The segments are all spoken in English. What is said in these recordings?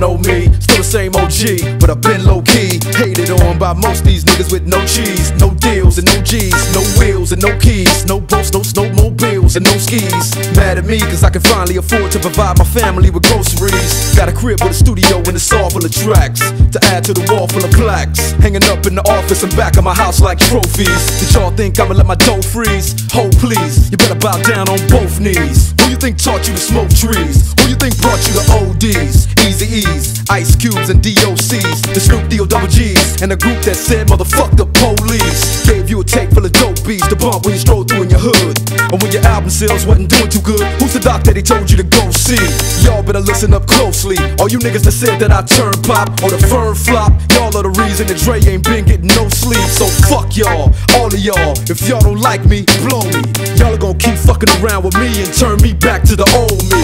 me. Still the same OG, but I've been low key. Hated on by most these niggas with no cheese, no deals and no G's, no wheels and no keys, no boats, no snowmobiles and no skis. Mad at me cause I can finally afford to provide my family with groceries. Got a crib with a studio and it's all full of tracks to add to the wall full of plaques. Hanging up in the office and back of my house like trophies. Did y'all think I'ma let my dough freeze? Hold please, you better bow down on both knees. Who you think taught you to smoke trees? Who you think brought you to ODs? Ice Cubes and DOCs, the Snoop D O double G's, and the group that said motherfuck the police. Gave you a tape full of dope beats to bump when you stroll through in your hood. And when your album sales wasn't doing too good, who's the doc that he told you to go see? Y'all better listen up closely. All you niggas that said that I turn pop or the firm flop, y'all are the reason that Dre ain't been getting no sleep. So fuck y'all, all of y'all. If y'all don't like me, blow me. Y'all are gonna keep fucking around with me and turn me back to the old me.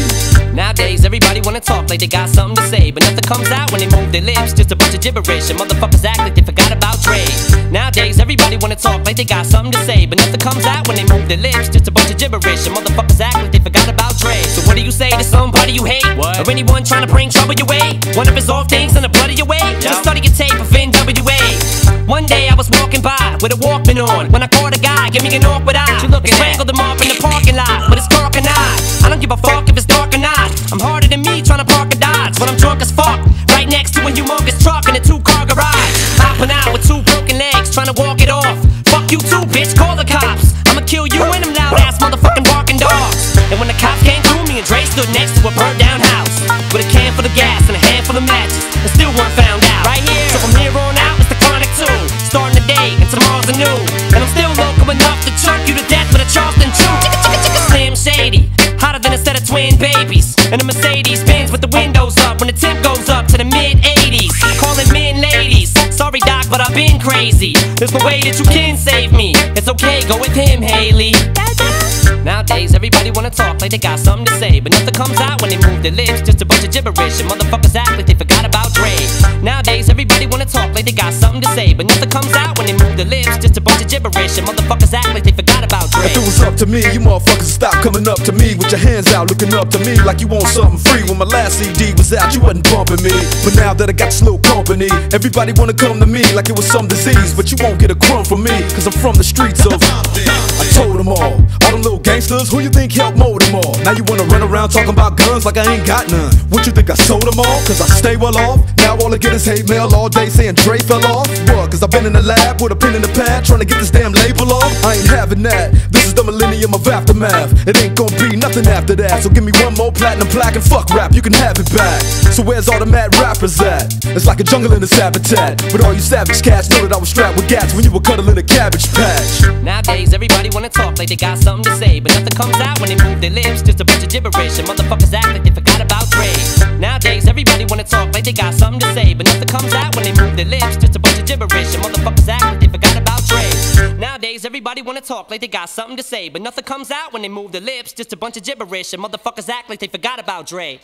Nowadays, everybody wanna talk like they got something to say, but nothing comes out when they move their lips. Just a bunch of gibberish, and motherfuckers act like they forgot about Dre. Nowadays, everybody wanna talk like they got something to say, but nothing comes out when they move their lips. Just a bunch of gibberish, and motherfuckers act like they forgot about Dre. So what do you say to somebody you hate, What? or anyone trying to bring trouble your way? One of his off things in the blood of your way. Just study your tape of NWA. One day I was walking by with a Walkman on when I caught a guy, give me an awkward eye. you looking? Strangled him off in the parking lot with his cork and. I don't give a fuck if it's dark or not. I'm harder than me trying to park a Dodge, but I'm drunk as fuck. Right next to a humongous truck in a two-car garage. Hopping out with two broken legs, trying to walk it off. Fuck you too, bitch. Call the cops. I'ma kill you and them loud-ass motherfucking barking dogs. And when the cops came through, me and Dre stood next to a burnt down house with a can full of gas and a handful of matches, and still weren't found out. Right here. So from here on out, it's the chronic two. Starting the day and tomorrow's a new. And I'm still local enough to choke you to death with a Charleston chew. Slim Shady, hotter than a set of twin babies. And a Mercedes Benz with the windows up when the temp crazy. There's no way that you can save me. It's okay, go with him, Hailie. Nowadays, everybody wanna talk like they got something to say, but nothing comes out when they move their lips. Just a bunch of gibberish, and motherfuckers act like they forgot about Dre. Nowadays, everybody wanna talk like they got something to say, but nothing comes out when they move their lips. Just a bunch of gibberish, and motherfuckers act like they forgot about Dre. If it was up to me, you motherfuckers stop coming up to me with your hands out, looking up to me like you want something free. When my last CD was out, you wasn't bumping me. But now that I got this little company, everybody wanna come to me like it was some disease. But you won't get a crumb from me, cause I'm from the streets of. I told them all, all them little gangsters, who you think helped mold them all? Now you wanna run around talking about guns like I ain't got none. What you think I sold them all? Cause I stay well off. Now all I get is hate mail all day saying Dre fell off. What? Cause I've been in the lab with a pen in the pad trying to get this damn label off. I ain't having that. This is the millennium of aftermath. It ain't gonna be nothing after that. So give me one more platinum plaque and fuck rap, you can have it back. So where's all the mad rappers at? It's like a jungle in this habitat. But all you savage cats know that I was strapped with gats when you were cuddling a cabbage patch. Nowadays, everybody wanna talk like they got something to say, but nothing comes out when they move their lips. Just a bunch of gibberish, and motherfuckers act like they forgot about Dre. Nowadays, everybody wanna talk like they got something to say, but nothing comes out when they move their lips. Just everybody wanna talk like they got something to say, but nothing comes out when they move their lips. Just a bunch of gibberish, and motherfuckers act like they forgot about Dre.